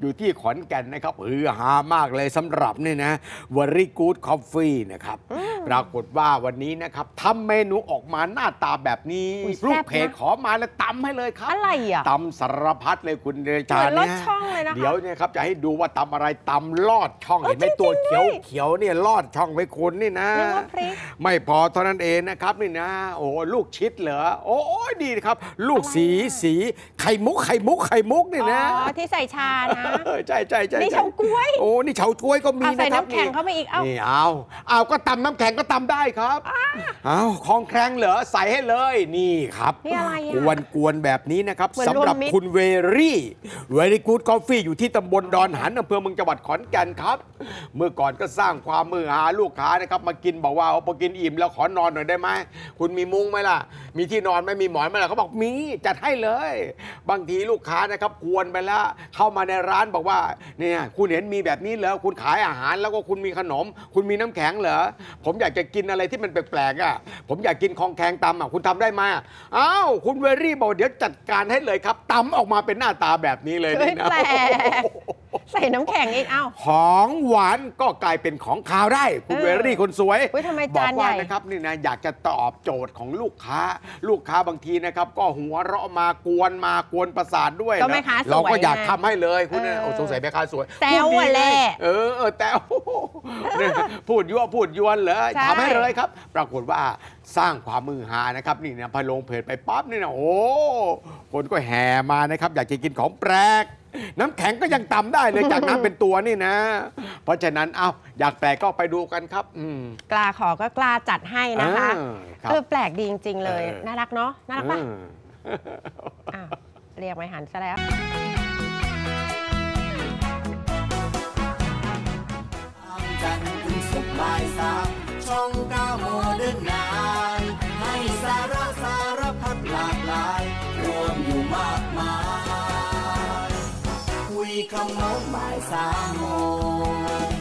อยู่ที่ขอนแก่นนะครับฮือฮามากเลยสำหรับนี่นะ Very Good Coffee นะครับ ปรากฏว่าวันนี้นะครับทำเมนูออกมาหน้าตาแบบนี้อุ๊ยลูแซ่กบเพจนะขอมาแล้วตำให้เลยครับ อะไรอะตำสารพัดเลยคุณเดชาเหมือนรเนี่ถยช่องเลยนะคะเดี๋ยวเนี่ยครับจะให้ดูว่าตำอะไรตำลอดช่องเออเห็นไหมจริงๆตัวเขียวด้วยเขียวเนี่ยลอดช่องไว้คุณนี่นะนึกว่าพริกไม่พอเท่านั้นเองนะครับนี่นะ โอ้ลูกชิดเหรอโอ้ยดีนะครับ ลูกอะไรสีอะสี ไข่มุกไข่มุกไข่มุกนี่อ๋นะอที่ใส่ชานะเออใช่ใช่ใช่นี่ใช่เฉาก้วยโอ้นี่เฉาก้วยก็มีเอาใส่นะครับน้ำแข็งเข้าไปอีกเอ้านี่เอาเอาก็ตำน้ำแข็งก็ตำได้ครับเอาของแครงเหรอใส่ให้เลยนี่ครับนี่อะไรอะกวนกวนๆแบบนี้นะครับเหมือนสำหรับรวมมิตรคุณเวรี่เวรี่กูดกาแฟอยู่ที่ตำบลดอนหันอำเภอเมืองจังหวัดขอนแก่นครับ เมื่อก่อนก็สร้างความมือหาลูกค้านะครับ มากินบอกว่าเอาพอกินอิ่มแล้วขอนอนหน่อยได้ไหมคุณมีมุ้งไหมล่ะ มีที่นอนไหมมีหมอนไหมล่ะเขาบอกมีจัดให้เลยบางทีลูกค้านะครับกวนไปแล้ว เข้ามาในร้านบอกว่าเนี่ยคุณเห็นมีแบบนี้เหรอคุณขายอาหารแล้วก็คุณมีขนม คุณมีน้ำแข็งเหรอผมอยากจะกินอะไรที่มันแปลกๆอะผมอยากกินของแข็งตำอะคุณทำได้ไหมอ้าวคุณเวรี่บอกเดี๋ยวจัดการให้เลยครับตำออกมาเป็นหน้าตาแบบนี้เลยเฮ้ยนะแปลก ใส่น้ำแข็งอีกเอ้าของหวานก็กลายเป็นของคาวได้ คุณเออเวรี่คนสวยอุ๊ยทำไมบอจากนว่าใหญ่นะครับนี่นะอยากจะตอบโจทย์ของลูกค้า ลูกค้าบางทีนะครับ ก็หัวเราะมากวนมากวนประสาทด้วยก็นะแม่ค้าสวยเราก็อยากไงทำให้เลยคุณนะเออโอ้สงสัยแม่ค้าสวยแซวพูดดีอะแหละเออเออแต่โอ้โหเนี่ยพูดยั่วพูดยวนเหรอใช่ทำให้เลยครับ ปรากฏว่าสร้างความมือหานะครับ นี่นะพอลงเพจไปปั๊บนี่นะโอ้คนก็แห่มานะครับ อยากจะกินของแปลก น้ำแข็งก็ยังตำได้เลยจากน้ำเป็นตัวนี่นะ เพราะฉะนั้นเอาอยากแปลกก็ไปดูกันครับอืมกล้าขอก็กล้าจัดให้นะคะเออครับคือแปลกดีจริง ๆ เลยเออน่ารักเนาะน่ารักปะเอออ้าวเรียกไม่หันซะแล้ว không muốn mãi xa mồ.